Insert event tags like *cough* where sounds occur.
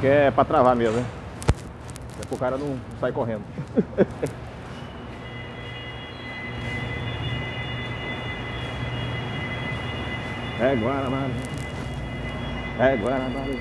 aqui é pra travar mesmo, né? É pro cara não sair correndo. *laughs* é Guanabara. É Guanabara.